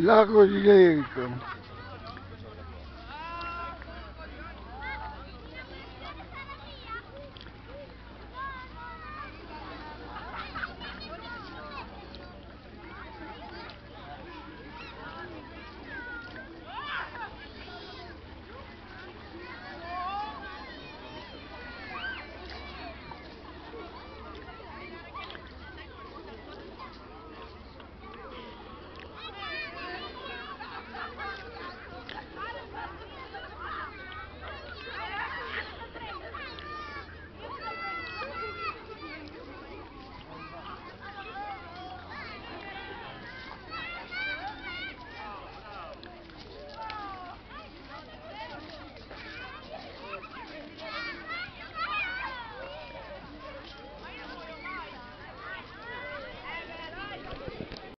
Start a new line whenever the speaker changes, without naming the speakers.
Lago di Lerico.